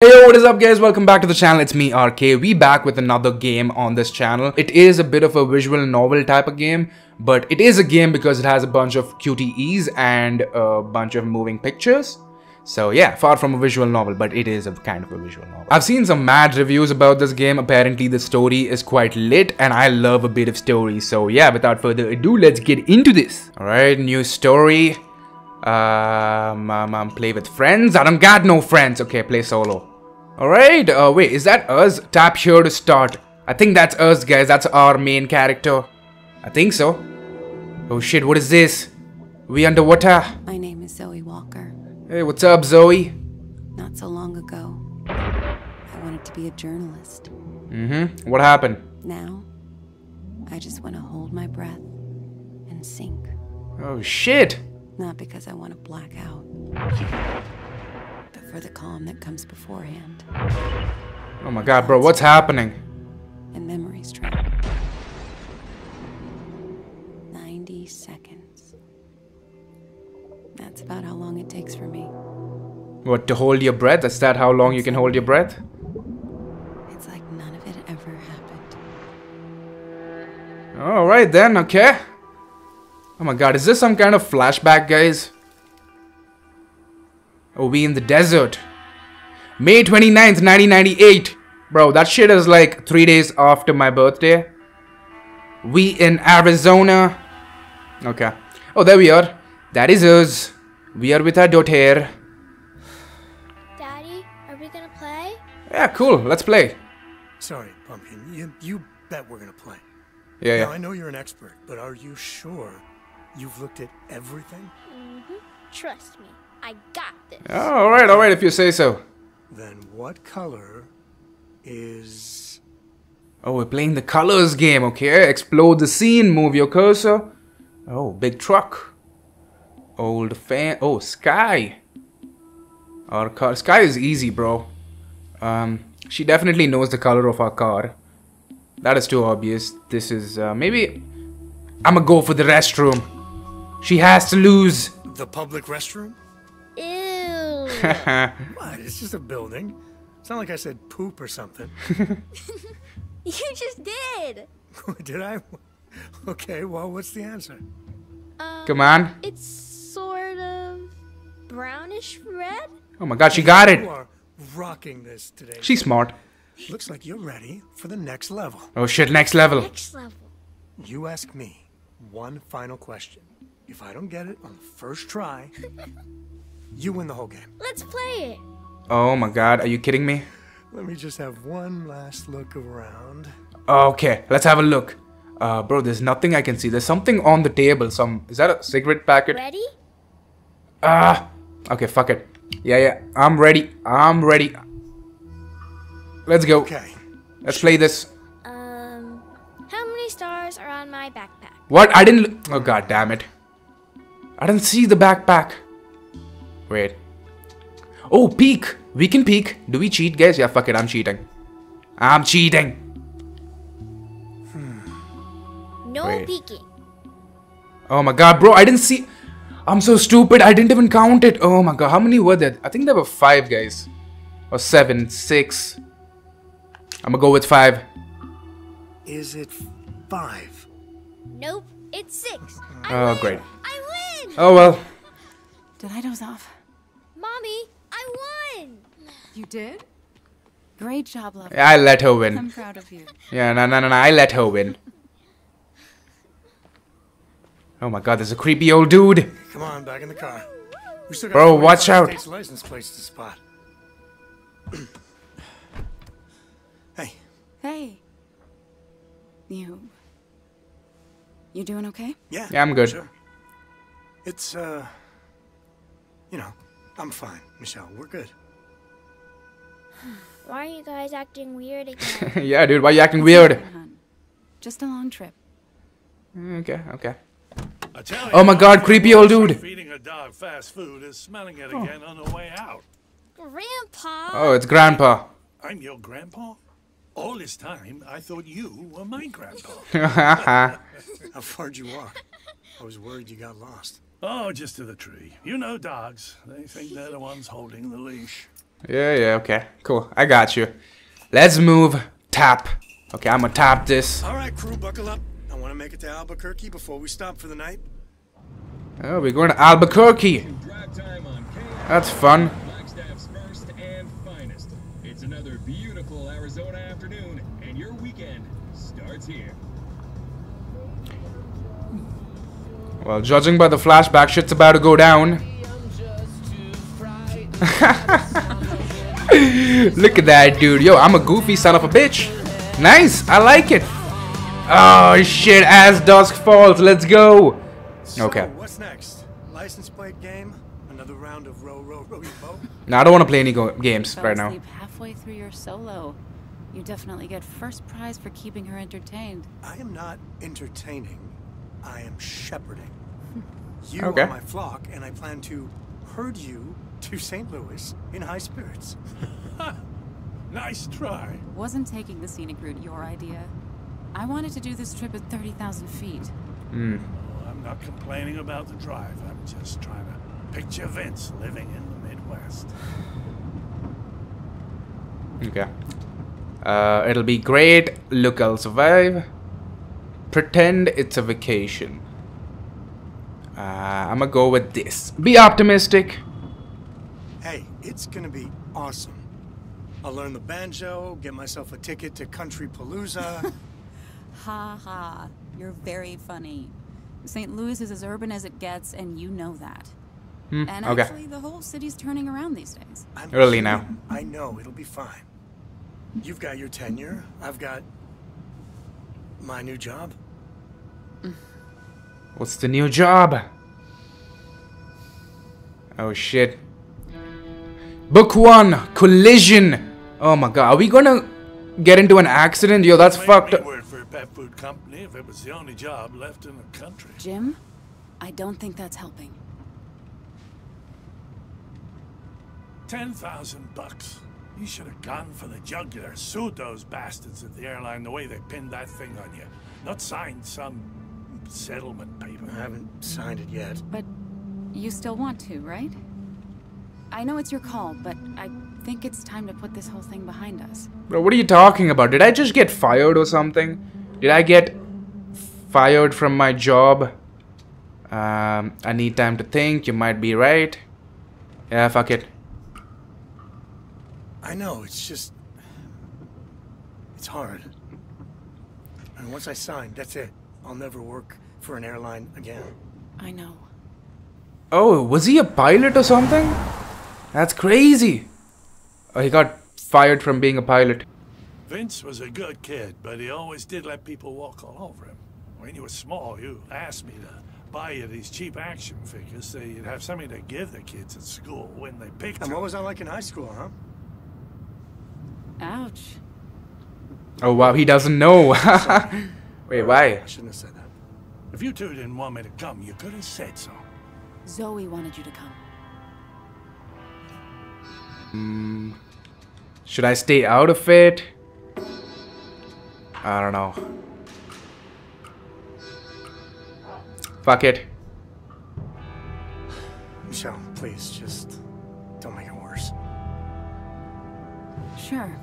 Hey yo, what is up guys? Welcome back to the channel. It's me RK. We back with another game on this channel. It is a bit of a visual novel type of game, but it is a game because it has a bunch of QTEs and a bunch of moving pictures. So yeah, far from a visual novel, but it is a kind of a visual novel. I've seen some mad reviews about this game. Apparently the story is quite lit and I love a bit of story. So yeah, without further ado, let's get into this. Alright, new story. Um, um, um, play with friends? I don't got no friends. Okay, play solo. Alright, uh, wait, is that us? Tap here to start. I think that's us, guys. That's our main character. I think so. Oh shit, what is this? We underwater? My name is Zoe Walker. Hey, what's up, Zoe? Not so long ago, I wanted to be a journalist. Mm-hmm. What happened? Now, I just want to hold my breath and sink. Oh shit. Not because I want to black out, for the calm that comes beforehand Oh my god, bro, what's happening? and memories trail. 90 seconds. That's about how long it takes for me. What, to hold your breath? Is that how long you can hold your breath? It's like none of it ever happened. Alright then, okay. Oh my god, is this some kind of flashback, guys? Oh, we in the desert. May 29th, 1998. Bro, that shit is like three days after my birthday. We in Arizona. Okay. Oh, there we are. That is us. We are with our daughter. Daddy, are we gonna play? Yeah, cool. Let's play. Sorry, Pumpkin. You, you bet we're gonna play. Yeah, Now, I know you're an expert, but are you sure you've looked at everything? Mm-hmm. Trust me, I got this. Oh, alright, alright, if you say so. Then what color is... Oh, we're playing the colors game, okay? Explore the scene, move your cursor. Oh, big truck. Old fan. Oh, sky. Our car. Sky is easy, bro. Um, she definitely knows the color of our car. That is too obvious. This is, uh, maybe... I'ma go for the restroom. She has to lose. The public restroom? Ew. What? It's just a building. It's not like I said poop or something. you just did. Did I? Okay, well, what's the answer? Um, Come on. It's sort of brownish red. Oh my god, she got You it. are rocking this today. She's smart. Looks like you're ready for the next level. Oh shit, next level. Next level. You ask me one final question. If I don't get it on the first try, you win the whole game. Let's play it. Oh my god, are you kidding me? Let me just have one last look around. Okay, let's have a look. Uh, bro, there's nothing I can see. There's something on the table. Some is that a cigarette packet? Ready? Ah, okay, fuck it. Yeah, yeah, I'm ready. I'm ready. Let's go. Okay. Let's play this. Um, how many stars are on my backpack? What? I didn't. Oh god, damn it! I didn't see the backpack. Wait. Oh, peek. We can peek. Do we cheat, guys? Yeah, fuck it. I'm cheating. I'm cheating. Hmm. No Wait. peeking. Oh my god, bro, I didn't see. I'm so stupid. I didn't even count it. Oh my god, how many were there? I think there were five guys. Or seven, six. I'm gonna go with five. Is it five? Nope. It's six. I Oh, win. great. I win. Oh well. Did I doze off? Mommy, I won. You did? Great job, love. I let her win. I'm proud of you. Yeah, no, no, no, no. I let her win. Oh my god, there's a creepy old dude. Come on, back in the car. We still got Bro, watch out. License plates to spot. hey, Hey. You. You doing okay? yeah. Yeah, I'm good. Sure. It's uh, you know, I'm fine, Michelle. We're good. Why are you guys acting weird again? yeah, dude, why are you acting weird? Just a long trip. Mm, okay, okay. Italian Oh my god, creepy old dude. Feeding a dog fast food is smelling it again oh. on the way out. Grandpa. Oh, it's Grandpa. I'm your grandpa? All this time, I thought you were my grandpa. How far'd you walk? I was worried you got lost. Oh, just to the tree. You know dogs. They think they're the ones holding the leash. Yeah, yeah, okay. Cool. I got you. Let's move. Tap. Okay, I'm gonna tap this. All right, crew, buckle up. I want to make it to Albuquerque before we stop for the night. Oh, we're going to Albuquerque. Drive time on KM That's fun. Well, judging by the flashback, shit's about to go down. Look at that, dude. Yo, I'm a goofy son of a bitch. Nice. I like it. Oh, shit. As dusk falls. Let's go. So, Okay. what's next? License plate game? Another round of row, row, row your boat? Now, I don't want to play any go games right now. halfway through your solo. You definitely get first prize for keeping her entertained. I am not entertaining. I am shepherding. You Okay. are my flock, and I plan to herd you to St. Louis in high spirits. Nice try. Wasn't taking the scenic route your idea? I wanted to do this trip at 30,000 feet. Well, I'm not complaining about the drive. I'm just trying to picture Vince living in the Midwest. Okay. Uh, it'll be great. Look, I'll survive. Pretend it's a vacation. Uh, I'm gonna go with this. Be optimistic. Hey, it's gonna be awesome. I'll learn the banjo, get myself a ticket to Country Palooza. Ha ha. You're very funny. St. Louis is as urban as it gets, and you know that. Hmm, And okay. actually, the whole city's turning around these days. I'm Early now. I know, it'll be fine. You've got your tenure, I've got my new job. What's the new job? Oh shit. Book one, collision. Oh my god, are we gonna get into an accident? Yo, that's fucked up. for a pet food company if it was the only job left in the country. Jim, I don't think that's helping. Ten thousand bucks. You should have gone for the jugular. Sued those bastards at the airline the way they pinned that thing on you. Not signed some settlement paper. I haven't signed it yet. But you still want to, right? I know it's your call, but I think it's time to put this whole thing behind us. Bro, what are you talking about? Did I just get fired or something? Did I get fired from my job? Um, I need time to think. You might be right. Yeah, fuck it. I know, it's just. It's hard. And once I sign, that's it. I'll never work for an airline again. I know. Oh, was he a pilot or something? That's crazy. Oh, he got fired from being a pilot. Vince was a good kid, but he always did let people walk all over him. When you were small, you asked me to buy you these cheap action figures so you'd have something to give the kids at school when they picked And what was I like in high school, huh? Ouch. Oh wow, he doesn't know. Wait, why? I shouldn't have said that. If you two didn't want me to come, you could have said so. Zoe wanted you to come. Mm, should I stay out of it? I don't know. Fuck it. Michelle, please, just don't make it worse. Sure.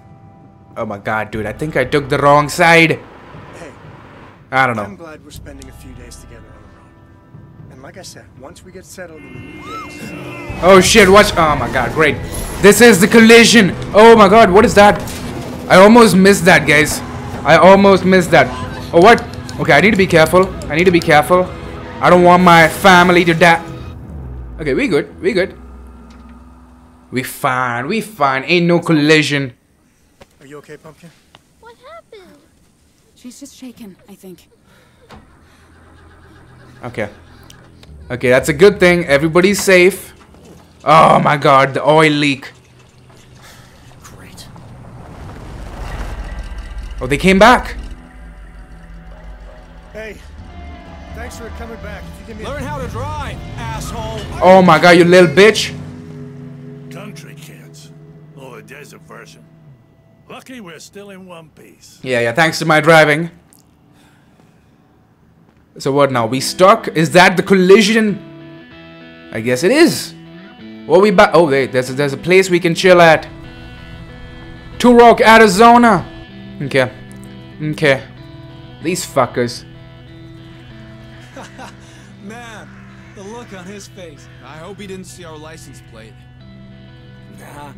Oh my god, dude, I think I took the wrong side. I don't I'm know. glad we're spending a few days together on the road. And like I said, once we get settled in the new place, Oh shit, watch. Oh my god, great. This is the collision. Oh my god, what is that? I almost missed that, guys. I almost missed that. Oh, what? Okay, I need to be careful. I need to be careful. I don't want my family to die. Okay, we good. We good. We fine. We fine. Ain't no collision. are you okay, Pumpkin? What? She's just shaken, I think. Okay. Okay, that's a good thing. Everybody's safe. Oh my god, the oil leak. Great. Oh, they came back. Hey, thanks for coming back. If you give me Learn how to drive, asshole. Oh my god, you little bitch. Country kids. Oh, or the desert version. Lucky we're still in one piece. Yeah, yeah, thanks to my driving. So what now? We stuck? Is that the collision? I guess it is. What we back? Oh, wait, there's a, there's a place we can chill at. Two Rock, Arizona. Okay. Okay. These fuckers. Man, the look on his face. I hope he didn't see our license plate. Nah.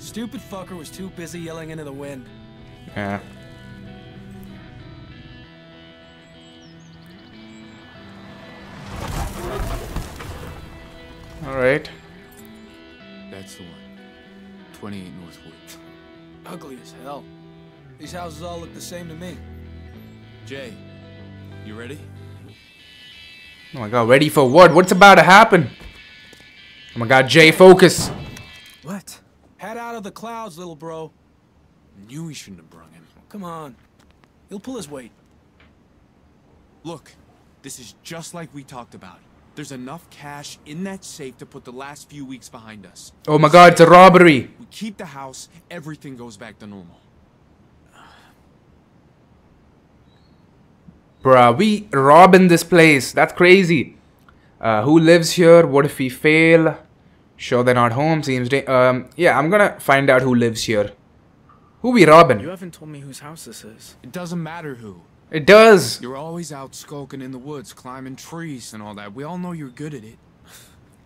Stupid fucker was too busy yelling into the wind. Yeah. Alright. That's the one. 28 Northwood. Ugly as hell. These houses all look the same to me. Jay, you ready? Oh my god, ready for what? What's about to happen? Oh my god, Jay, focus. What? Head out of the clouds, little bro. Knew we shouldn't have brung him. Come on. He'll pull his weight. Look, this is just like we talked about. There's enough cash in that safe to put the last few weeks behind us. Oh my god, it's a robbery. We keep the house, everything goes back to normal. Bruh, we robbing this place. That's crazy. Uh, who lives here? What if we fail? Sure, they're not home. Seems. Da- um. Yeah, I'm gonna find out who lives here. Who we robbing? You haven't told me whose house this is. It doesn't matter who. It does. You're always out skulking in the woods, climbing trees and all that. We all know you're good at it.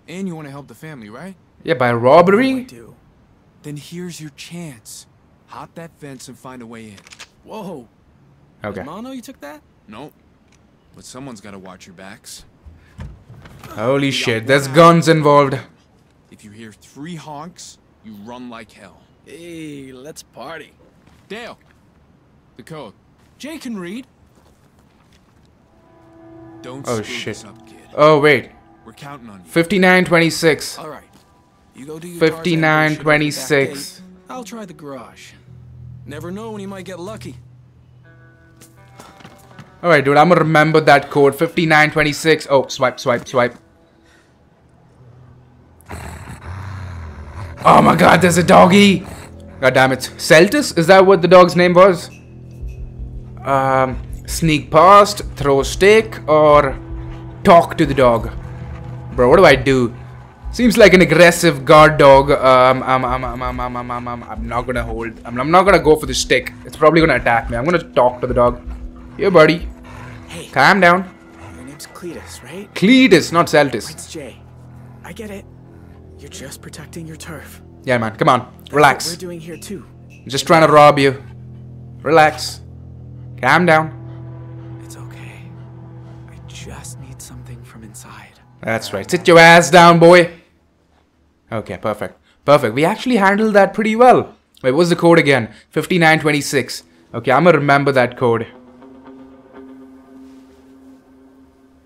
And you want to help the family, right? Yeah, by I robbery. do. Then here's your chance. Hop that fence and find a way in. Whoa. Okay. Did Mom know you took that? Nope. But someone's got to watch your backs. Holy shit, there's guns involved. If you hear three honks, you run like hell. Hey, let's party. Dale, the code. Jay can read. Don't Oh, screw shit. this up, kid. Oh wait, We're counting on you. 5926. All right. You go do your Tarzan 59, bullshit at the back 26. I'll try the garage. Never know when you might get lucky. Alright, dude, I'm gonna remember that code 5926. Oh, swipe, swipe, swipe. Oh my god, there's a doggy! God damn it. Celtis? Is that what the dog's name was? Um, sneak past, throw stick, or talk to the dog? Bro, what do I do? Seems like an aggressive guard dog. Um, I'm, I'm, I'm, I'm, I'm, I'm, I'm, I'm, I'm not gonna hold. I'm, I'm not gonna go for the stick. It's probably gonna attack me. I'm gonna talk to the dog. Here, buddy. Hey, Calm down. your name's Cletus, right? Cletus, not Celtis. It's Jay. I get it. You're just protecting your turf. Yeah, man. Come on. Relax. What we're doing here too. I'm just trying to rob you. Relax. Calm down. It's okay. I just need something from inside. That's right. Sit your ass down, boy. Okay, perfect. Perfect. We actually handled that pretty well. Wait, what's the code again? 5926. Okay, I'm gonna remember that code.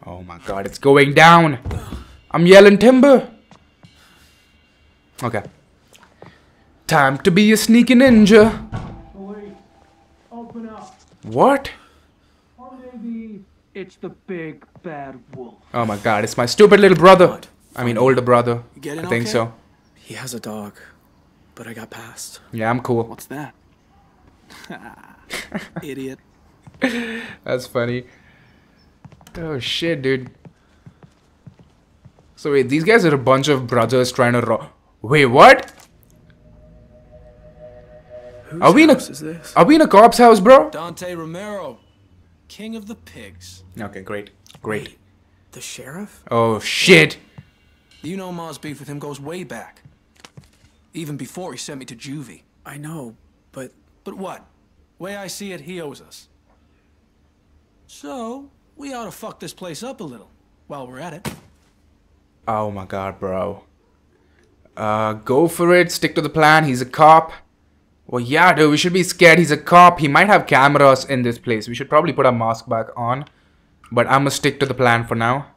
Oh my god, it's going down. I'm yelling timber. Okay. Time to be a sneaky ninja. Wait, open up. What? Or maybe it's the big bad wolf. Oh my god, it's my stupid little brother. I mean, older brother. You getting I think okay? so. He has a dog, but I got past. Yeah, I'm cool. What's that? Idiot. That's funny. Oh shit, dude. So wait, these guys are a bunch of brothers trying to rob. Wait, what? Whose Are we in a- is this? Are we in a cop's house, bro? Dante Romero, king of the pigs. Okay, great, great. The sheriff? Oh shit. You know Ma's beef with him goes way back. Even before he sent me to juvie. I know, but But what? Way I see it, he owes us. So, we ought to fuck this place up a little while we're at it. Oh my god, bro. Uh, go for it. Stick to the plan. He's a cop. Well, yeah, dude. We should be scared. He's a cop. He might have cameras in this place. We should probably put our mask back on. But I'm gonna stick to the plan for now.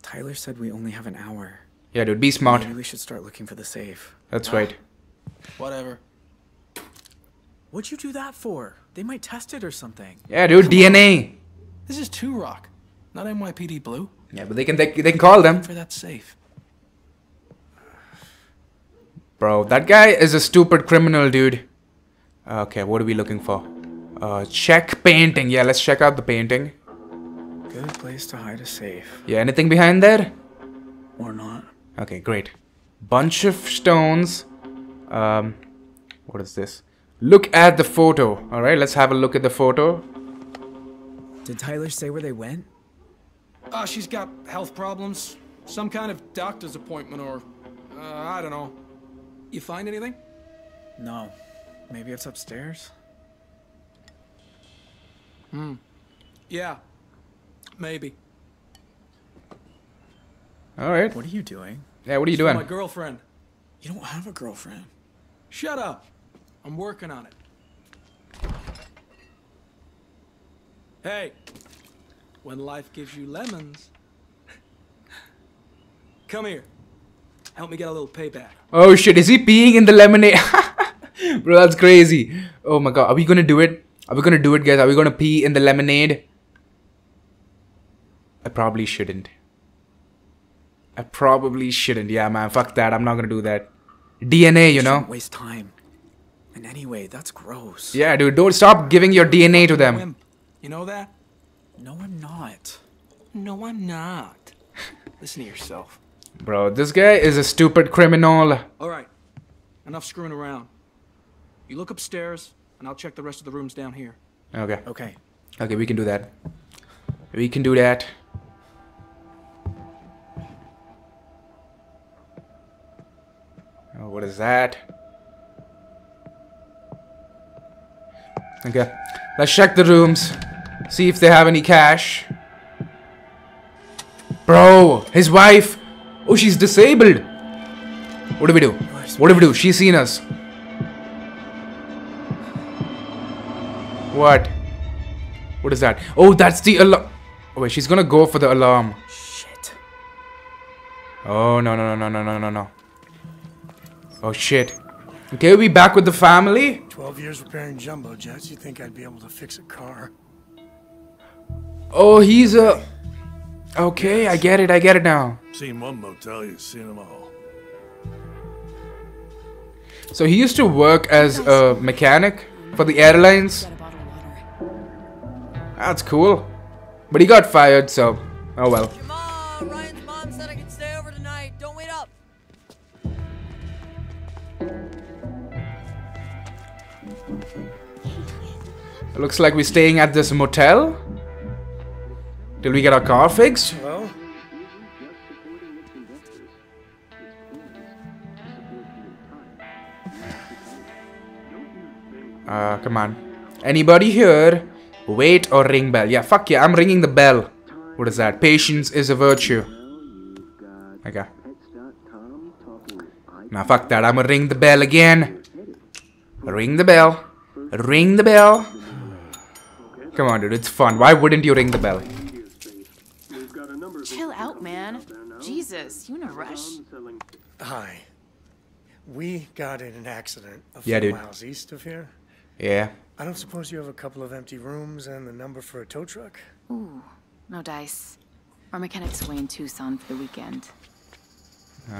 Tyler said we only have an hour. Yeah, dude. Be smart. Maybe we should start looking for the safe. That's right. Whatever. What'd you do that for? They might test it or something. Yeah, dude. DNA. This is Two Rock, not NYPD Blue. Yeah, but they can they, they can call them. For that safe. Bro, that guy is a stupid criminal, dude. Okay, what are we looking for? Uh, check painting. Yeah, let's check out the painting. Good place to hide a safe. Yeah, anything behind there? Or not. Okay, great. Bunch of stones. Um, What is this? Look at the photo. All right, let's have a look at the photo. Did Tyler say where they went? Uh, she's got health problems. Some kind of doctor's appointment or... Uh, I don't know. You find anything? No. Maybe it's upstairs? Hmm. Yeah. Maybe. All right. What are you doing? Yeah, what are you It's for doing? my girlfriend. You don't have a girlfriend. Shut up. I'm working on it. Hey. When life gives you lemons. Come here. Help me get a little payback. Oh shit, is he peeing in the lemonade? Bro, that's crazy. Oh my god, are we gonna do it? Are we gonna do it, guys? Are we gonna pee in the lemonade? I probably shouldn't. I probably shouldn't. Yeah, man, fuck that. I'm not gonna do that. DNA, you know? Shouldn't waste time. And anyway, that's gross. Yeah, dude, don't stop giving your DNA to them. You know that? No, I'm not. No, I'm not. Listen to yourself. Bro, this guy is a stupid criminal. All right. Enough screwing around. You look upstairs, and I'll check the rest of the rooms down here. Okay. Okay. Okay, we can do that. We can do that. Oh, what is that? Okay. Let's check the rooms. See if they have any cash. Bro, his wife. Oh, she's disabled. What do we do? What do we do? She's seen us. What? What is that? Oh, that's the alarm. Oh, wait, she's gonna go for the alarm. Shit. Oh, no, no, no, no, no, no, no. Oh, shit. Okay, we back with the family. 12 years repairing jumbo jets. You think I'd be able to fix a car? Oh, he's a... Okay, I get it, I get it now. Seen one motel, you've seen them all. So he used to work as a mechanic for the airlines. That's cool. But he got fired, so... Oh well. Mom, Ryan's mom said I could stay over tonight. Don't wait up. Looks like we're staying at this motel. Till we get our car fixed. Hello? Uh, come on. Anybody here? Wait or ring bell. Yeah, fuck yeah, I'm ringing the bell. What is that? Patience is a virtue. Okay. Now fuck that, I'm gonna ring the bell again. Ring the bell. Ring the bell. Come on, dude, it's fun. Why wouldn't you ring the bell? Chill out, man. Jesus, you in a rush? Hi. We got in an accident a Yeah, few dude. miles east of here. Yeah. I don't suppose you have a couple of empty rooms and the number for a tow truck? Ooh, no dice. Our mechanic's away in Tucson for the weekend.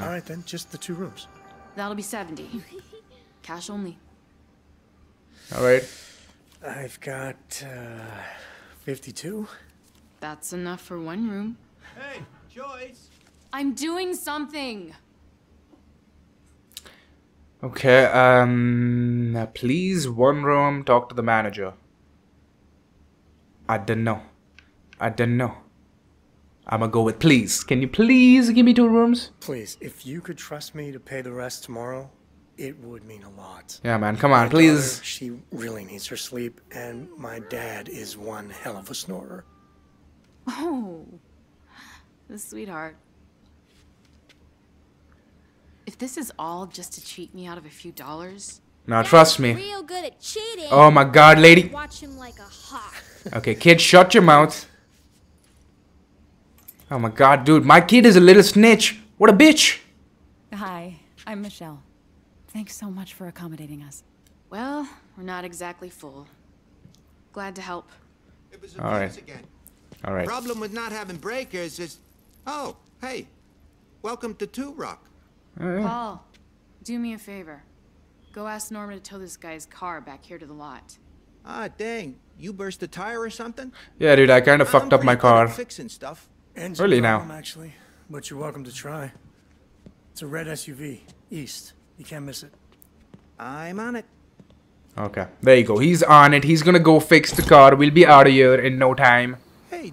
All right, then, just the two rooms. That'll be 70. Cash only. Alright. I've got uh, 52. That's enough for one room. Hey, Joyce. I'm doing something! Okay, um, uh, please, one room, talk to the manager. I don't know. I don't know. I'm gonna go with please. Can you please give me two rooms? Please, if you could trust me to pay the rest tomorrow, it would mean a lot. Yeah, man, come on, My please. daughter, she really needs her sleep, and my dad is one hell of a snorer. Oh, the sweetheart. If this is all just to cheat me out of a few dollars, Now, trust me. Real good at cheating. Oh my god, lady. Watch him like a hawk. Okay, kid, shut your mouth. Oh my god, dude, my kid is a little snitch. What a bitch. Hi, I'm Michelle. Thanks so much for accommodating us. Well, we're not exactly full. Glad to help. Alright. again. Alright. Problem with not having breakers is, oh, hey, welcome to Two Rock. Paul, do me a favor. Go ask Norman to tow this guy's car back here to the lot. Ah, dang, you burst a tire or something? Yeah, dude, I kind of fucked up my car. Fixing stuff. Engine Really now. problem, actually, but you're welcome to try. It's a red SUV, east. You can't miss it. I'm on it. Okay, there you go. He's on it. He's gonna go fix the car. We'll be out of here in no time. Hey,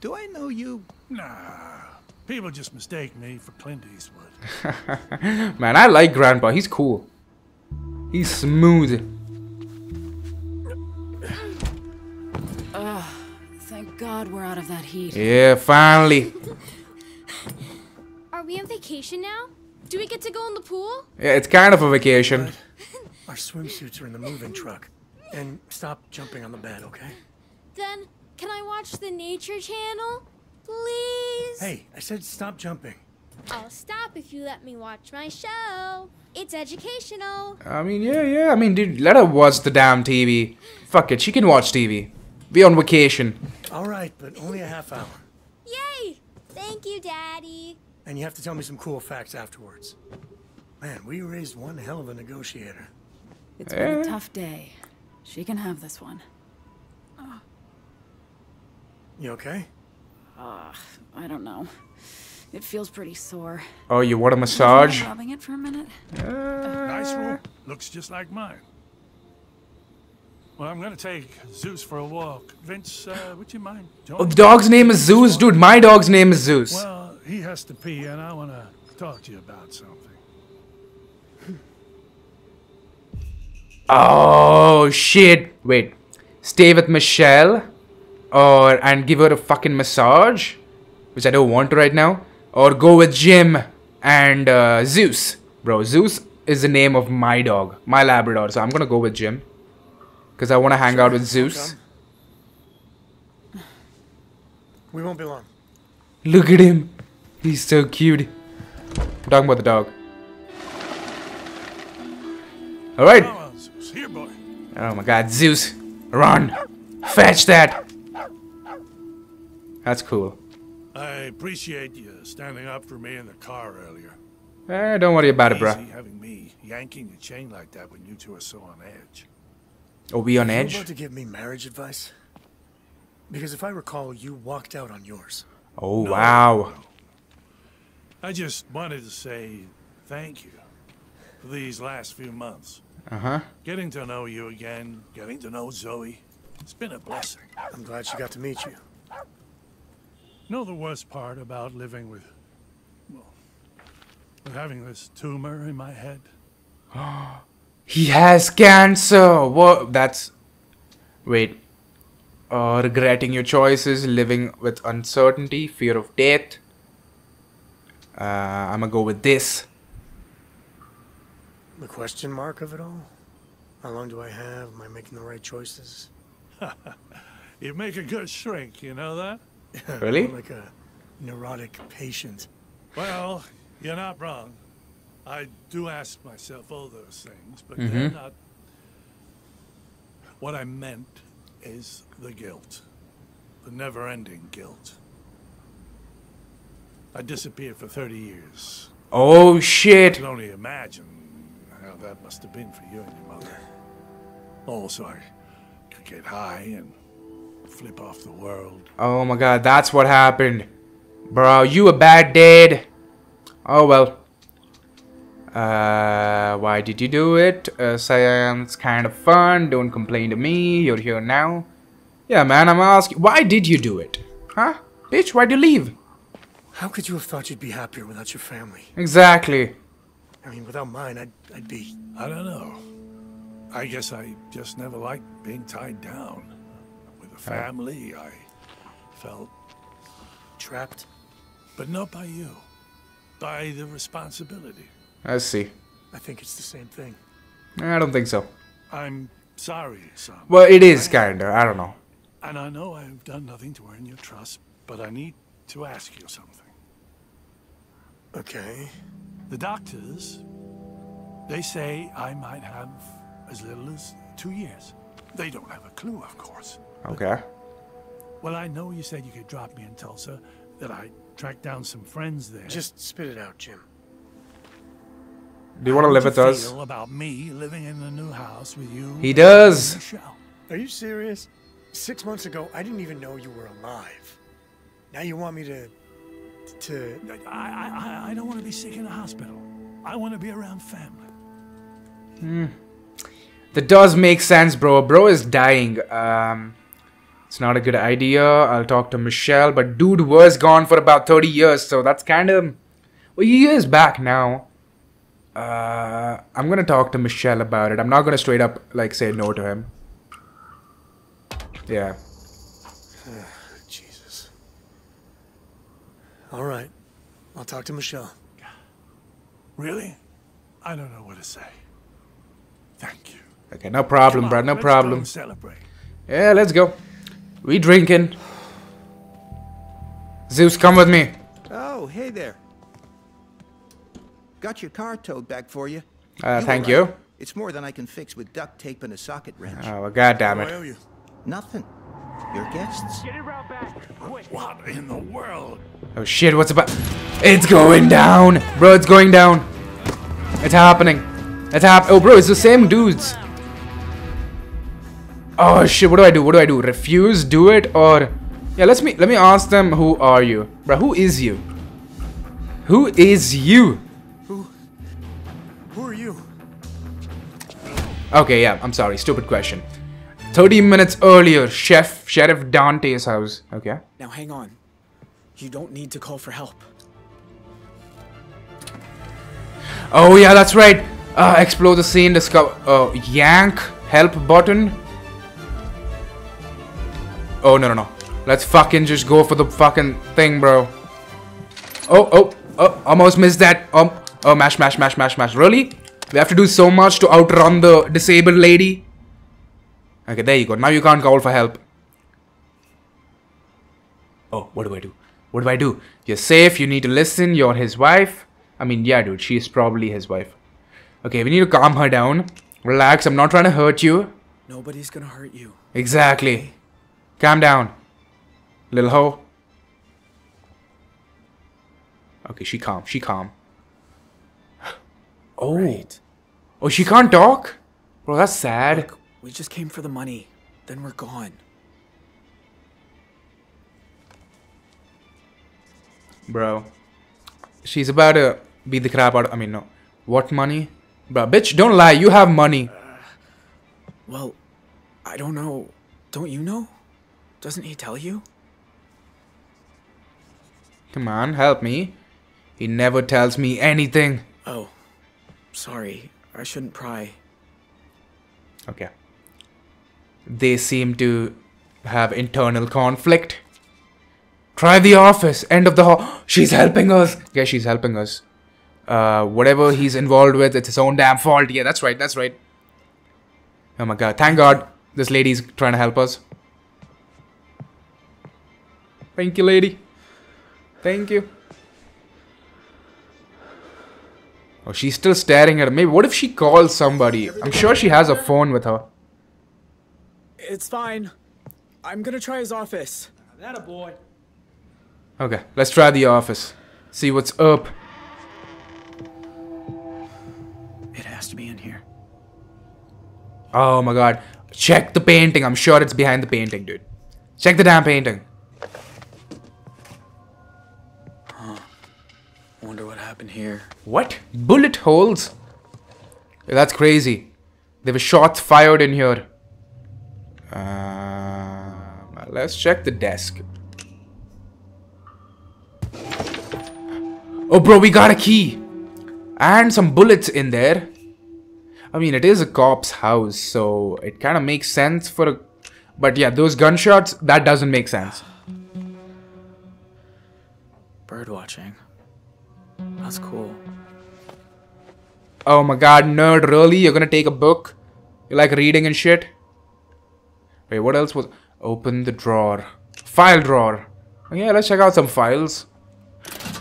do I know you? Nah, people just mistake me for Clint Eastwood. Man, I like Grandpa. He's cool. He's smooth. Ugh, thank God we're out of that heat. Yeah, finally. Are we on vacation now? Do we get to go in the pool? Yeah, it's kind of a vacation. Our swimsuits are in the moving truck. And stop jumping on the bed, okay? Then, can I watch the Nature Channel? Please? Hey, I said stop jumping. I'll stop if you let me watch my show. It's educational. I mean, yeah, yeah. I mean, dude, let her watch the damn TV. Fuck it, she can watch TV. We on vacation. All right, but only a half hour. Yay! Thank you, Daddy. And you have to tell me some cool facts afterwards. Man, we raised one hell of a negotiator. It's been Eh. a tough day. She can have this one. You okay? Ugh, I don't know. It feels pretty sore. Oh, you want a massage? Rubbing it for a minute. Nice room. Looks just like mine. Well, I'm gonna take Zeus for a walk. Vince, uh, would you mind? Oh, joining the dog's name is Zeus, dude. My dog's name is Zeus. Well, he has to pee, and I want to talk to you about something. Oh shit! Wait, stay with Michelle, or and give her a fucking massage, which I don't want to right now, or go with Jim and uh, Zeus, bro. Zeus is the name of my dog, my Labrador. So I'm gonna go with Jim, cause I want to hang out with Zeus. We won't be long. Look at him, he's so cute. I'm talking about the dog. All right. Come on, Zeus. Here, boy. Oh my god, Zeus! Run! Fetch that! That's cool. I appreciate you standing up for me in the car earlier. Eh, don't worry about it, Easy bruh. having me yanking the chain like that when you two are so on edge. Are we on edge? You edge? about to give me marriage advice? Because if I recall, you walked out on yours. Oh, wow. I just wanted to say thank you for these last few months. Uh-huh. Getting to know you again, getting to know Zoe. It's been a blessing. I'm glad she got to meet you. Know the worst part about living with, well, with having this tumor in my head? He has cancer! What? That's... Wait. Uh, regretting your choices, living with uncertainty, fear of death. Uh, I'm gonna go with this. The question mark of it all? How long do I have? Am I making the right choices? You make a good shrink, you know that? Really? More like a neurotic patient. Well, you're not wrong. I do ask myself all those things, but Mhm. they're not. What I meant is the guilt. The never ending guilt. I disappeared for 30 years. Oh, shit. I can only imagine how that must have been for you and your mother. Also, I could get high and flip off the world. Oh my god, that's what happened. Bro, you a bad dad. Oh well. Uh, why did you do it? Uh, sounds kind of fun. Don't complain to me. You're here now. Yeah, man, I'm asking. Why did you do it? Huh? Bitch, why'd you leave? How could you have thought you'd be happier without your family? Exactly. I mean, without mine, I'd, I'd be. I don't know. I guess I just never liked being tied down. Family, I felt trapped. But not by you. By the responsibility. Let's see. I think it's the same thing. I don't think so. I'm sorry, son. Well, it is kinda. I don't know. And I know I've done nothing to earn your trust, but I need to ask you something. Okay. The doctors, they say I might have as little as two years. They don't have a clue, of course. Okay. Well, I know you said you could drop me in Tulsa, that I tracked down some friends there. Just spit it out, Jim. Do you want to live with us? about me living in the new house with you? He does. Are you serious? Six months ago, I didn't even know you were alive. Now you want me to. to. I, I, I don't want to be sick in a hospital. I want to be around family. Hmm. That does make sense, bro. Bro is dying. Um, it's not a good idea. I'll talk to Michelle. But dude was gone for about 30 years, so that's kind of... Well, he is back now. Uh, I'm gonna talk to Michelle about it. I'm not gonna straight up, like, say no to him. Yeah. Jesus. All right. I'll talk to Michelle. Really? I don't know what to say. Thank you. Okay, no problem, Come bro. No problem. celebrate. Yeah, let's go. We drinking. Zeus, come with me. Oh, hey there. Got your car towed back for you. Uh, You thank all right? you. It's more than I can fix with duct tape and a socket wrench. Oh, well, god damn it. Nothing. Your guests. What in the world? Oh shit, what's about? It's going down! Bro, it's going down. It's happening. It's hap- Oh, bro, it's the same dudes. Oh shit, what do I do? What do I do? Refuse, do it, or... Yeah, let's me let me ask them who are you? Bro, who is you? Who is you? Who Who are you? Okay, yeah, I'm sorry, stupid question. 30 minutes earlier, Chef Sheriff Dante's house. Okay. Now hang on. You don't need to call for help. Oh yeah, that's right. Uh, explore the scene, discover. Uh, yank help button. Oh no no no. Let's fucking just go for the fucking thing, bro. Oh oh oh! Almost missed that. Um. Oh mash mash mash mash mash. Really? We have to do so much to outrun the disabled lady. Okay, there you go. Now you can't call for help. Oh, what do I do? What do I do? You're safe. You need to listen. You're his wife. I mean, yeah, dude. She's probably his wife. Okay, we need to calm her down. Relax. I'm not trying to hurt you. Nobody's gonna hurt you. Exactly. Calm down. Little hoe. Okay, she calm. She calm. Oh. Oh, she can't talk? Bro, that's sad. We just came for the money. Then we're gone. Bro. She's about to beat the crap out I mean, no. What money? Bro, bitch, don't lie. You have money. Uh, well, I don't know. Don't you know? Doesn't he tell you? Come on, help me. He never tells me anything. Oh, sorry. I shouldn't pry. Okay. They seem to have internal conflict. Try the office. End of the hall. She's helping us. Yeah, she's helping us. Uh, whatever he's involved with, it's his own damn fault. Yeah, that's right. That's right. Oh my god. Thank God this lady's trying to help us. Thank you, lady. Thank you. Oh, she's still staring at him. Maybe what if she calls somebody? I'm sure she has a phone with her. It's fine. I'm gonna try his office. That a boy. Okay, let's try the office. See what's up. It has to be in here. Oh my god. Check the painting. I'm sure it's behind the painting, dude. Check the damn painting. Happened here. What? Bullet holes? That's crazy. There were shots fired in here. Uh, let's check the desk. Oh, bro, we got a key. And some bullets in there. I mean, it is a cop's house, so it kind of makes sense for a... But yeah, those gunshots, that doesn't make sense. Bird watching. That's cool. Oh my god, nerd, really? You're gonna take a book? You like reading and shit? Wait, what else was... Open the drawer. File drawer. Yeah, let's check out some files.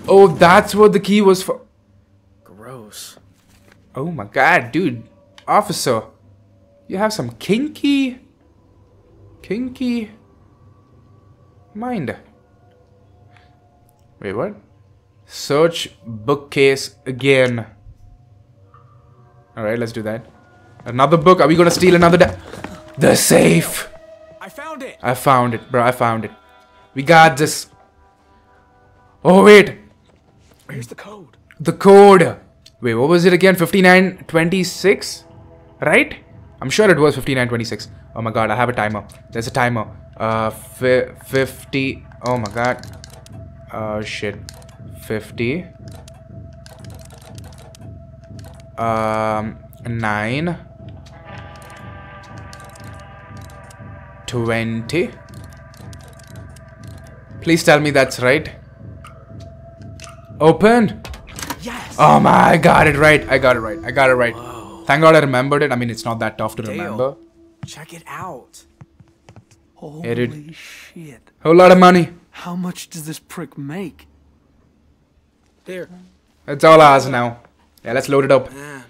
Oh, that's what the key was for. Gross. Oh my god, dude. Officer. You have some kinky... Kinky... Mind. Wait, what? Search bookcase again. Alright, let's do that. Another book? Are we gonna steal another The safe! I found it! I found it, bro. I found it. We got this. Oh, wait. Where's the code? The code. Wait, what was it again? 5926? Right? I'm sure it was 5926. Oh my god, I have a timer. There's a timer. Uh, fi 50. Oh my god. Uh, shit. 50. Um, 9. 20. Please tell me that's right. Open. Yes. Oh my, I got it right. I got it right. I got it right. Thank God I remembered it. I mean, it's not that tough to Dale, remember. Check it out. Holy shit. Whole lot of money. How much does this prick make? Here, It's all ours now. Yeah, let's load it up. man.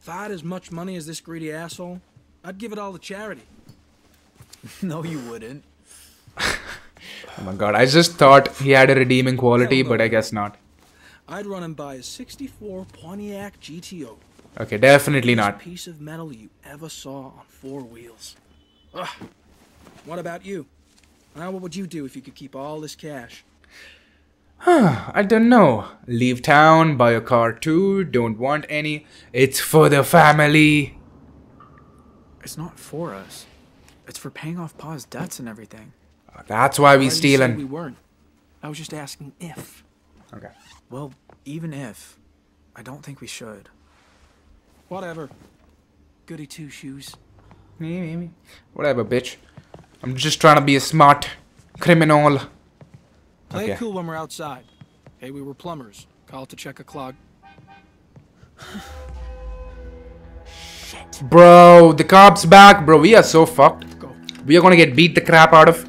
If I had as much money as this greedy asshole, I'd give it all to charity. no, you wouldn't. Oh my god, I just thought he had a redeeming quality, but I guess not. I'd run him by a 64 Pontiac GTO. Okay, definitely Biggest not. piece of metal you ever saw on four wheels. Ugh. What about you? Now, what would you do if you could keep all this cash? I don't know. Leave town, buy a car too, don't want any. It's for the family. It's not for us. It's for paying off Pa's debts and everything. Uh, that's why we stealing. We weren't. I was just asking if. Okay. Well, even if, I don't think we should. Whatever. Goody two shoes. Whatever, bitch. I'm just trying to be a smart criminal. Play Okay. it cool when we're outside. Hey, we were plumbers. Call to check a clog. Bro, the cops back. Bro, we are so fucked. We are gonna get beat the crap out of.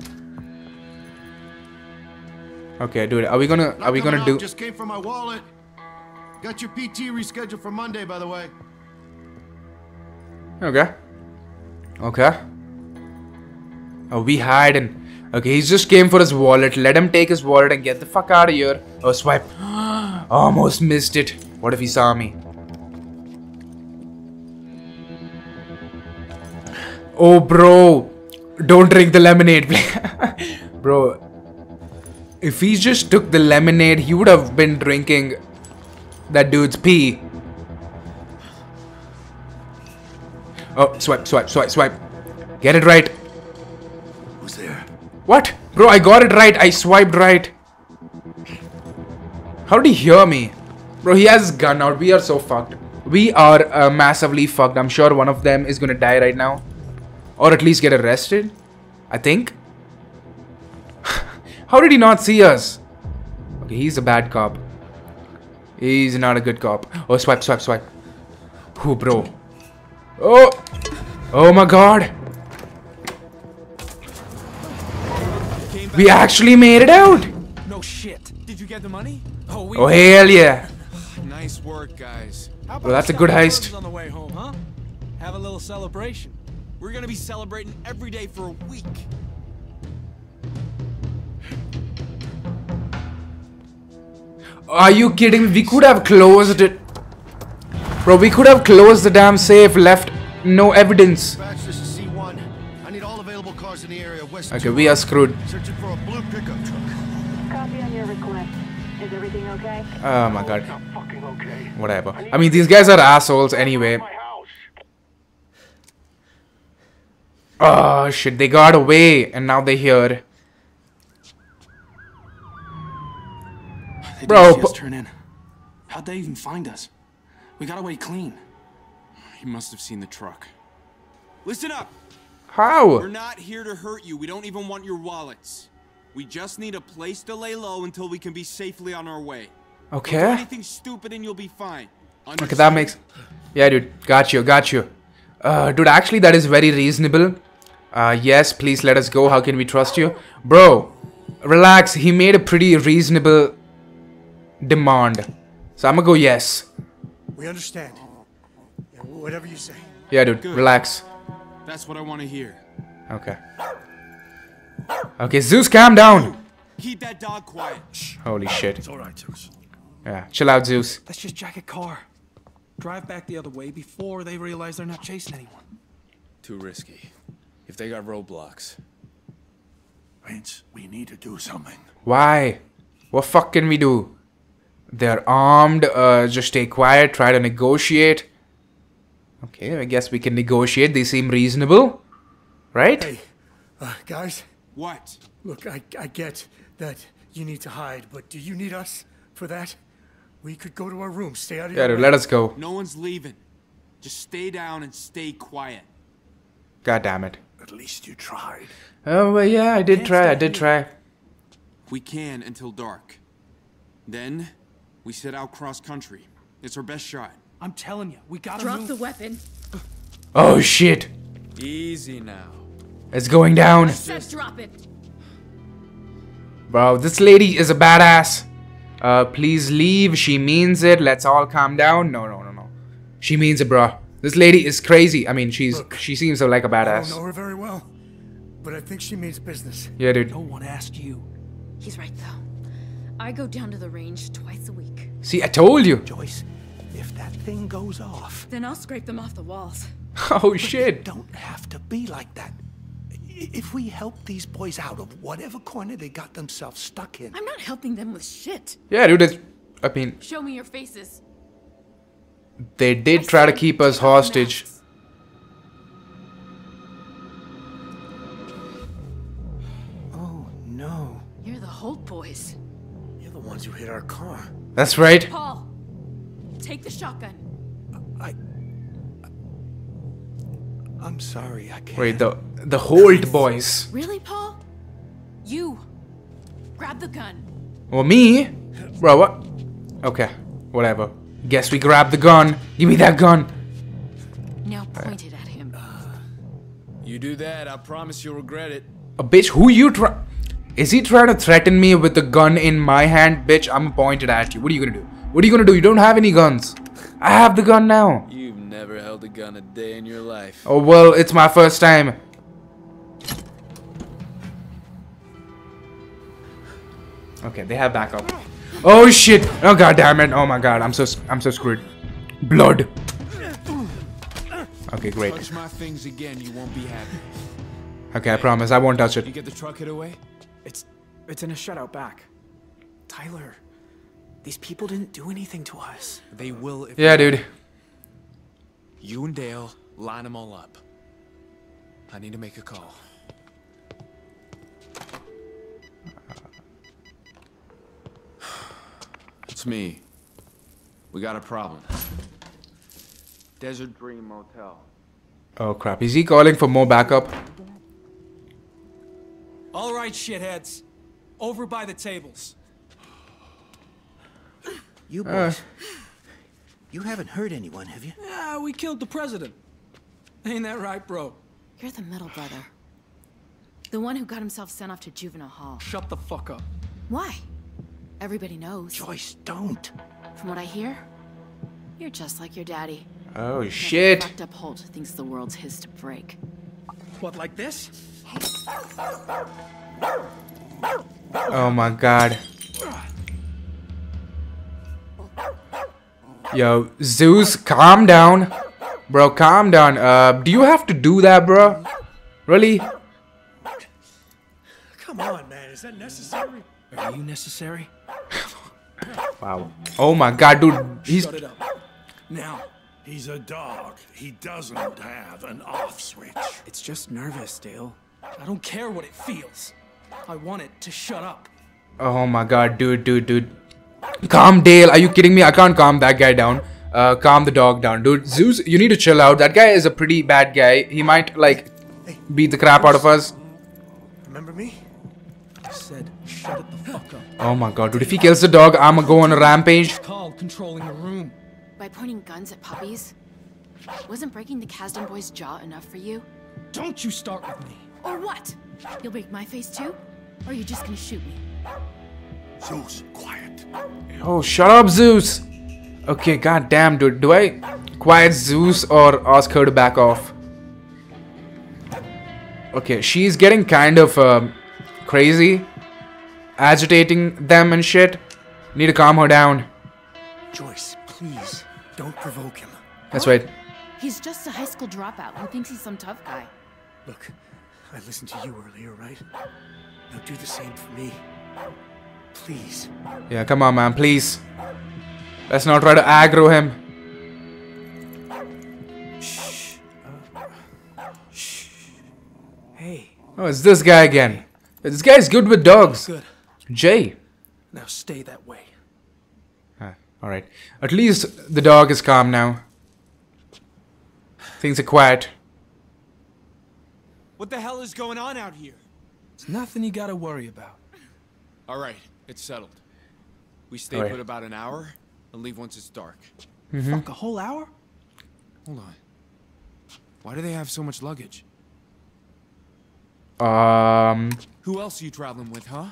Okay, dude, are we gonna are we gonna up, do Just came from my wallet. Got your PT rescheduled for Monday, by the way. Okay. Okay. Oh, we hiding. Okay, he's just came for his wallet. Let him take his wallet and get the fuck out of here. Oh, swipe. Almost missed it. What if he saw me? Oh, bro. Don't drink the lemonade. bro. If he just took the lemonade, he would have been drinking that dude's pee. Oh, swipe, swipe, swipe, swipe. Get it right. What? Bro, I got it right. I swiped right. How did he hear me? Bro, he has gun out. We are so fucked. We are uh, massively fucked. I'm sure one of them is gonna die right now. Or at least get arrested. I think. How did he not see us? Okay, he's a bad cop. He's not a good cop. Oh, swipe, swipe, swipe. Who, bro? Oh! Oh my god! We actually made it out! No shit. Did you get the money? Oh, we Oh, hell yeah! Nice work, guys. Well, that's a good heist. on the way home, huh? Have a little celebration. We're gonna be celebrating every day for a week. Are you kidding me? We could have closed it. Bro, we could have closed the damn safe, left no evidence. Okay, we are screwed. Searching for a blue pickup truck. Copy on your request. Is everything okay? Oh my god. Whatever. I mean, these guys are assholes anyway. Oh shit, they got away and now they're here. They Bro, didn't see us pu- turn in. How'd they even find us? We got away clean. He must have seen the truck. Listen up. How? We're not here to hurt you. We don't even want your wallets. We just need a place to lay low until we can be safely on our way. Don't do Okay. anything stupid and you'll be fine. Okay, that makes... Yeah, dude. Got you, got you. Uh, dude, actually, that is very reasonable. Uh, yes, please let us go. How can we trust you? Bro, relax. He made a pretty reasonable demand. So I'm gonna go yes. We understand. Yeah, whatever you say. Yeah, dude, Good. relax. That's what I want to hear. Okay. Okay, Zeus, calm down. Keep that dog quiet. Holy shit. It's all right, Zeus. Yeah, chill out, Zeus. Let's just jack a car. Drive back the other way before they realize they're not chasing anyone. Too risky. If they got roadblocks. Vince, we need to do something. Why? What fuck can we do? They're armed. Uh, just stay quiet. Try to negotiate. Okay, I guess we can negotiate. They seem reasonable. Right? Hey, uh, guys. What? Look, I, I get that you need to hide, but do you need us for that? We could go to our room, stay out of Yeah, your dude, way. let us go. No one's leaving. Just stay down and stay quiet. God damn it. At least you tried. Oh, well, yeah, I did try. I did try. We can until dark. Then, we set out cross country. It's our best shot. I'm telling you, we gotta Drop move. the weapon. Oh, shit. Easy now. It's going down. Said drop it. Bro, this lady is a badass. Uh, please leave. She means it. Let's all calm down. No, no, no, no. She means it, bro. This lady is crazy. I mean, she's she seems like a I don't badass. know her very well, but I think she means business. Yeah, dude. No one asked you. He's right though. I go down to the range twice a week. See, I told you. Joyce, if that thing goes off, Then I'll scrape them off the walls. Oh shit. don't have to be like that. If we help these boys out of whatever corner they got themselves stuck in, I'm not helping them with shit. Yeah, dude. It's, I mean, Show me your faces. they did try to keep us hostage. Oh no, You're the Holt boys. you're the ones who hit our car. That's right. Paul, take the shotgun. I'm sorry, I can't. Wait, the the Holt boys. Really, Paul? You. Grab the gun. Well, me? Bro, what? Okay, whatever. Guess we grab the gun. Give me that gun. Now point it at him. Uh, you do that, I promise you'll regret it. A bitch, who you try? Is he trying to threaten me with a gun in my hand? Bitch, I'm pointed at you. What are you gonna do? What are you gonna do? You don't have any guns. I have the gun now. You've never held a gun a day in your life. Oh, well, it's my first time. Okay, they have backup. Oh shit! Oh god damn it! Oh my god, I'm so I'm so screwed. Blood. Okay, great. Touch my things again, you won't be happy. Okay, I promise I won't touch You it. get the truck hid away? It's it's in a shutout back. Tyler, these people didn't do anything to us. They will if Yeah, dude. You and Dale line them all up. I need to make a call. It's me. We got a problem. Desert Dream Motel. Oh crap, is he calling for more backup? All right, shitheads. Over by the tables. You Uh. boys, you haven't hurt anyone, have you? Yeah, we killed the president. Ain't that right, bro? You're the middle brother. The one who got himself sent off to juvenile hall. Shut the fuck up. Why? Everybody knows. Joyce, don't. From what I hear, you're just like your daddy. Oh That shit. Fucked up Holt thinks the world's his to break. What, like this? Oh my god. Yo, Zeus, calm down. Bro, calm down. Uh, do you have to do that, bro? Really? Come on, man. Is that necessary? Are you necessary? Wow. Oh my god, dude. He's Shut it up. Now. He's a dog. He doesn't have an off switch. It's just nervous, Dale. I don't care what it feels. I want it to shut up. Oh my god, dude, dude, dude. Calm Dale. Are you kidding me? I can't calm that guy down. Uh, calm the dog down. Dude, Zeus, you need to chill out. That guy is a pretty bad guy. He might, like, beat the crap out of us. Remember me? I said, shut it the fuck up. Oh my god, dude. If he kills the dog, I'ma go on a rampage. Call controlling the room. By pointing guns at puppies? Wasn't breaking the Kasdan boy's jaw enough for you? Don't you start with me. Or what? You'll break my face too? Or are you just gonna shoot me? Zeus, quiet. Oh, shut up, Zeus. Okay, goddamn, dude. Do I quiet Zeus or ask her to back off? Okay, she's getting kind of um, crazy. Agitating them and shit. Need to calm her down. Joyce, please, don't provoke him. That's right. He's just a high school dropout who thinks he's some tough guy. Look, I listened to you earlier, right? Now do the same for me. Please. Yeah, come on, man, please. Let's not try to aggro him. Shh. Shh. Hey, Oh, it's this guy again. This guy's good with dogs. Good. Jay. Now stay that way. Ah, Alright. At least the dog is calm now. Things are quiet. What the hell is going on out here? It's nothing you gotta worry about. All right, it's settled. We stay All right. put about an hour and leave once it's dark. Mhm. Fuck, a whole hour? Hold on. Why do they have so much luggage? Um. Who else are you traveling with, huh?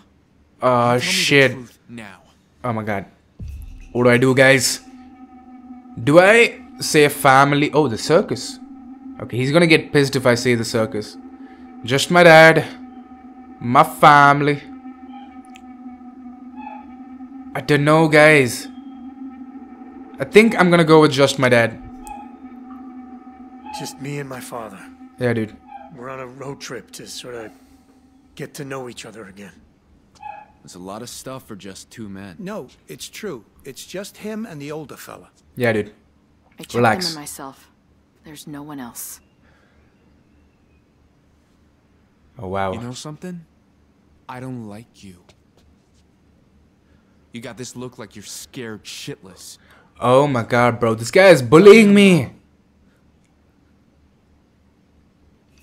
Uh, Tell me the shit. now. Oh my god. What do I do, guys? Do I say family? Oh, the circus. Okay, he's gonna get pissed if I say the circus. Just my dad. My family. I don't know, guys. I think I'm gonna go with just my dad. Just me and my father. Yeah, dude. We're on a road trip to sort of get to know each other again. There's a lot of stuff for just two men. No, it's true. It's just him and the older fella. Yeah, dude. I checked Relax. them in myself. There's no one else. Oh, wow. You know something? I don't like you. You got this look like you're scared shitless. Oh my god, bro. This guy is bullying me.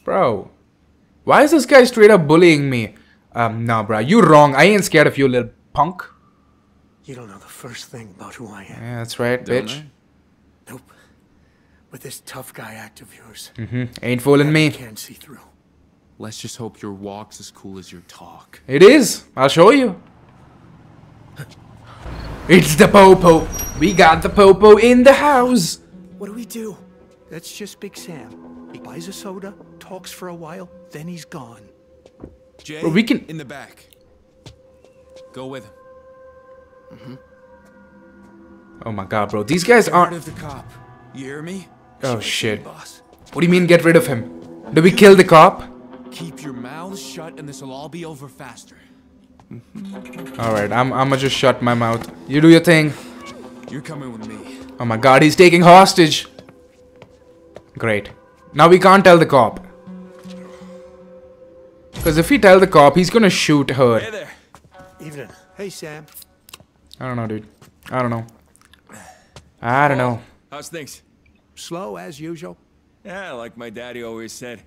Bro. Why is this guy straight up bullying me? Um, no, bro. You wrong. I ain't scared of you, little punk. You don't know the first thing about who I am. Yeah, that's right, Don't bitch. I? Nope. With this tough guy act of yours, Mm-hmm. Ain't fooling me. can't see through. Let's just hope your walk's as cool as your talk. It is. I'll show you. It's the Popo. We got the Popo in the house. What do we do? That's just Big Sam. He buys a soda, talks for a while, then he's gone. Jay, Bro, we can- in the back. Go with him. Mm-hmm. Oh my god, bro. These guys aren't. of the cop. You hear me? Oh shit. Boss. What do you mean get rid of him? Do we kill the cop? Keep your mouths shut and this'll all be over faster. Alright, I'm I'ma just shut my mouth. You do your thing. You're coming with me. Oh my god, he's taking hostage. Great. Now we can't tell the cop. Because if we tell the cop, he's gonna shoot her. Hey there. Evening. Hey, Sam. I don't know, dude. I don't know. I don't know. How's things? Slow as usual. Yeah, like my daddy always said.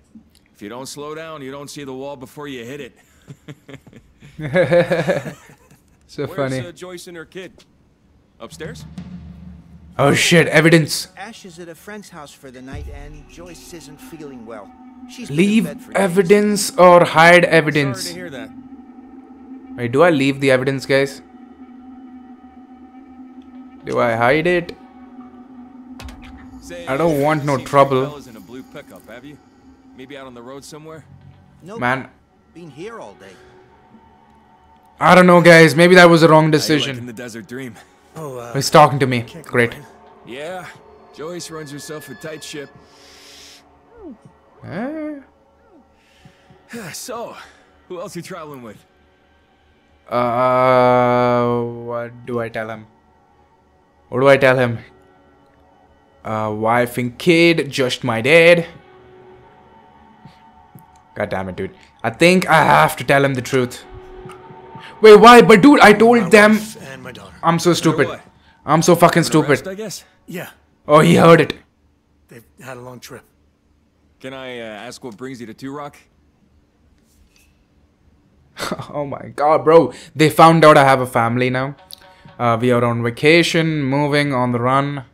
If you don't slow down, you don't see the wall before you hit it. so Where's, funny. Uh, Joyce and her kid? Upstairs? Oh shit, evidence. Ash is at a friend's house for the night, and Joyce isn't feeling well. She's been in Leave bed for days. evidence or hide Sorry evidence. to hear that. Wait, do I leave the evidence, guys? Do I hide it? Say, I don't want no seen trouble. fellas in a blue pickup, have you? Maybe out on the road somewhere? Nope. Man, Been here all day. I don't know, guys. Maybe that was the wrong How you liking decision. the desert dream. Oh, uh, He's talking to me. Great. complain. Yeah, Joyce runs herself a tight ship. Eh? so, who else you traveling with? Uh, what do I tell him? What do I tell him? Uh, wife and kid, just my dad. God damn it, dude. I think I have to tell him the truth. Wait, why? But dude, I My told them. and my daughter. I'm so stupid. I'm so fucking Having a stupid. I guess. Yeah, Oh, he heard it. they've had a long trip. Can I uh, ask what brings you to Two Rock? oh my god, bro. They found out I have a family now. Uh, we are on vacation, moving on the run.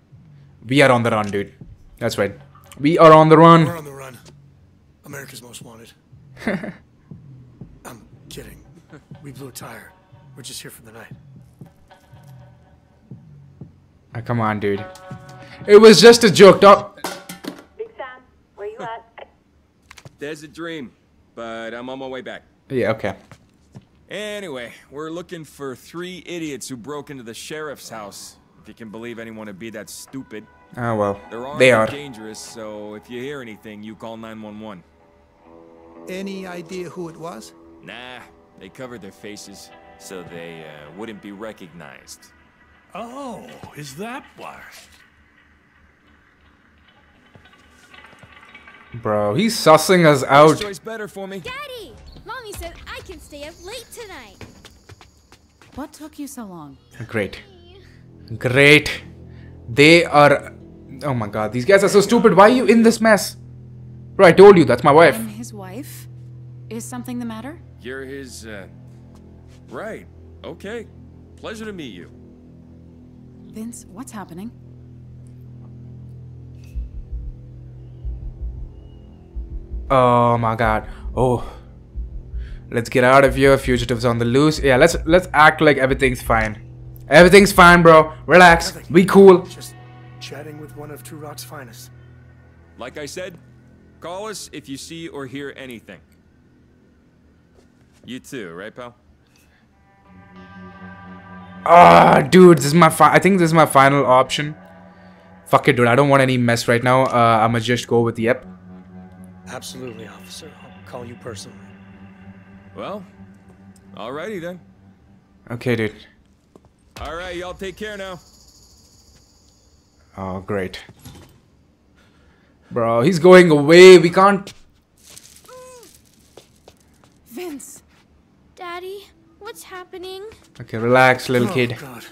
We are on the run, dude. That's right. We are on the run. We're on the run. America's Most Wanted. I'm kidding. We blew a tire. We're just here for the night. Ah, come on, dude. It was just a joke, dog. Big Sam, where you at? There's a dream, but I'm on my way back. Yeah, okay. Anyway, we're looking for three idiots who broke into the sheriff's house. If you can believe anyone would be that stupid. Oh well. They're armed They are. dangerous, so if you hear anything, you call 911. Any idea who it was? Nah, they covered their faces, so they uh, wouldn't be recognized. Oh, is that why? Bro, he's sussing us out. choice better for me. Daddy! Mommy said I can stay up late tonight. What took you so long? Great. Great. They are... Oh my god, these guys are so stupid. Why are you in this mess? Bro, I told you, that's my wife. I'm his wife. Is something the matter? You're his, uh... Right. Okay. Pleasure to meet you. Vince, what's happening? Oh my god. Oh. Let's get out of here. Fugitives on the loose. Yeah, let's let's act like everything's fine. Everything's fine, bro. Relax. Be cool. Just chatting with one of Two Rock's finest. Like I said, call us if you see or hear anything. You too, right, pal? Ah, dude, this is my fi I think this is my final option. Fuck it, dude. I don't want any mess right now. Uh, I'ma just go with the yep. Absolutely, officer. I'll call you personally. Well, alrighty then. Okay, dude. Alright, y'all take care now. Oh, great. Bro, he's going away. We can't. Vince! Daddy, what's happening? Okay, relax, little Oh, kid. God.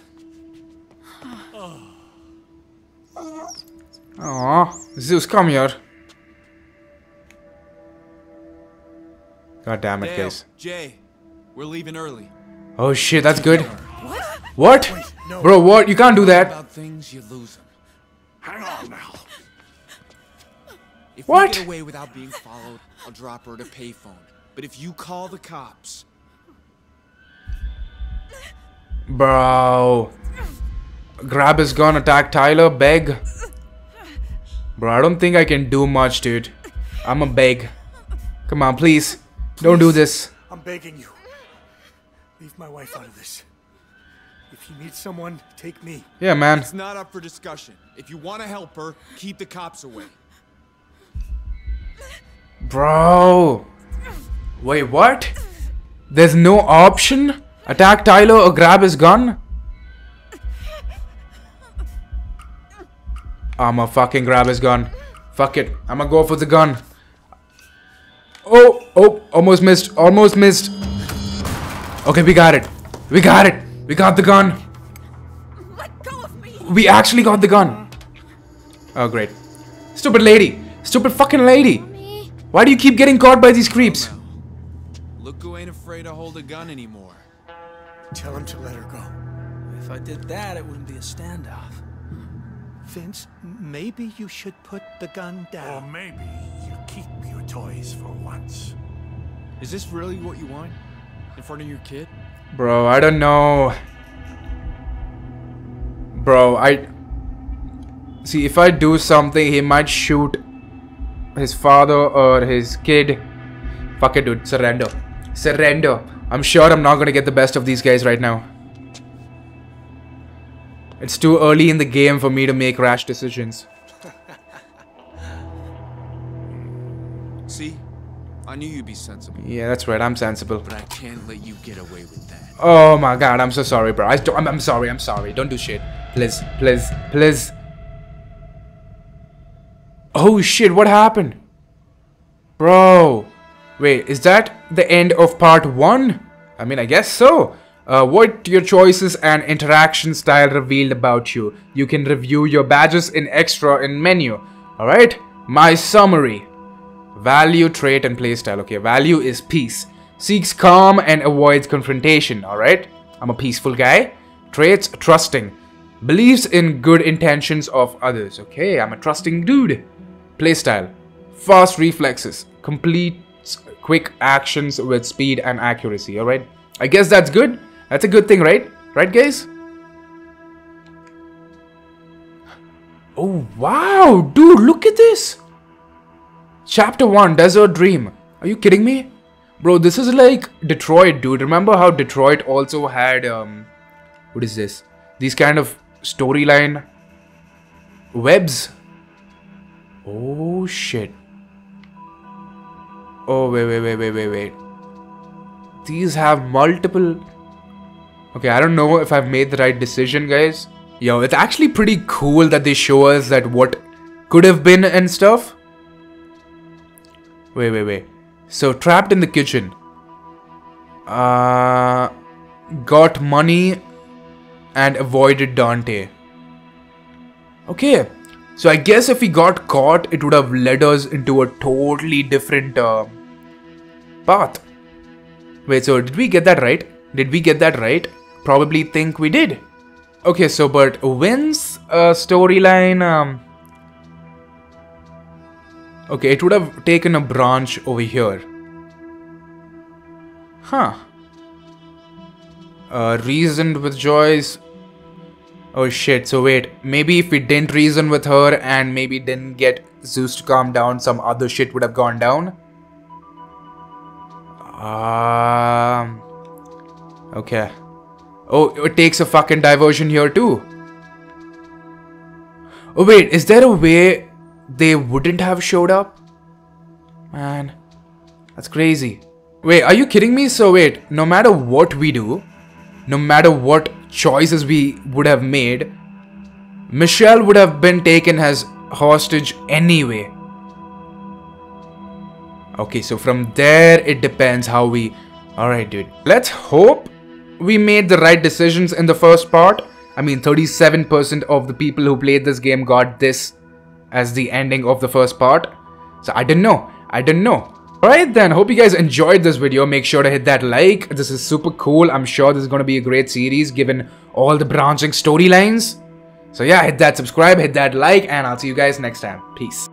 Aw, Zeus, come here. God damn it, Dale, guys. Jay, we're leaving early. Oh shit, that's good. What? Bro, what? You can't do that. About things you lose 'em. Hang on now. If What? we get away without being followed, I'll drop her at a payphone. But if you call the cops, Bro. Grab his gun, attack Tyler, beg. Bro, I don't think I can do much, dude. I'm a beg. Come on, please. Don't do this. I'm begging you. Leave my wife out of this. If you need someone, take me. Yeah, man. it's not up for discussion. If you want to help her, keep the cops away. Bro. Wait, what? There's no option? Attack Tyler or grab his gun? I'ma fucking grab his gun. Fuck it. I'ma go for the gun. Oh, oh, almost missed. Almost missed. Okay, we got it. We got it. We got the gun. We actually got the gun. Oh, great. Stupid lady. Stupid fucking lady. Why do you keep getting caught by these creeps? Look who ain't afraid to hold a gun anymore. Tell him to let her go. If I did that, it wouldn't be a standoff. Vince, maybe you should put the gun down. Or maybe you keep your toys for once. Is this really what you want? In front of your kid? Bro, I don't know. Bro, I... See, if I do something, he might shoot his father or his kid. Fuck it, dude. Surrender. Surrender. I'm sure I'm not gonna get the best of these guys right now. It's too early in the game for me to make rash decisions. See? I knew you'd be sensible. Yeah, that's right. I'm sensible. But I can't let you get away with that. Oh my god, I'm so sorry, bro. I I'm, I'm sorry, I'm sorry. Don't do shit. Please, please, please. Oh shit, what happened? Bro. Wait, is that the end of part one? I mean, I guess so. Uh, what your choices and interaction style revealed about you. You can review your badges in extra in menu. Alright? My summary. Value, trait, and playstyle. Okay, value is peace. Seeks calm and avoids confrontation. Alright? I'm a peaceful guy. Traits, trusting. Believes in good intentions of others. Okay, I'm a trusting dude. Playstyle. Fast reflexes. Completes quick actions with speed and accuracy. Alright? I guess that's good. That's a good thing, right? Right, guys? Oh, wow. Dude, look at this. Chapter 1 Desert Dream. Are you kidding me? Bro, this is like Detroit, dude. Remember how Detroit also had, um, what is this? These kind of storyline webs. Oh, shit. Oh, wait, wait, wait, wait, wait, wait. These have multiple. Okay, I don't know if I've made the right decision, guys. Yo, it's actually pretty cool that they show us that what could have been and stuff. Wait, wait, wait. So trapped in the kitchen. Uh, got money and avoided Dante. Okay, so I guess if we got caught, it would have led us into a totally different uh, path. Wait, so did we get that right? Did we get that right? Probably think we did. Okay, so but when's uh, storyline? Um, okay, it would have taken a branch over here. Huh. Uh, reasoned with Joyce. Oh shit, so wait, maybe if we didn't reason with her and maybe didn't get Zeus to calm down, some other shit would have gone down? Um. Okay. Oh, it takes a fucking diversion here too. Oh wait, is there a way they wouldn't have showed up? Man, that's crazy. Wait, are you kidding me? So wait, no matter what we do, no matter what choices we would have made, Michelle would have been taken as hostage anyway. Okay, so from there it depends how we... Alright dude, let's hope we made the right decisions in the first part. I mean 37% of the people who played this game got this as the ending of the first part. So I didn't know. I didn't know. Alright then, hope you guys enjoyed this video. Make sure to hit that like. This is super cool. I'm sure this is going to be a great series given all the branching storylines. So yeah, hit that subscribe, hit that like, and I'll see you guys next time. Peace.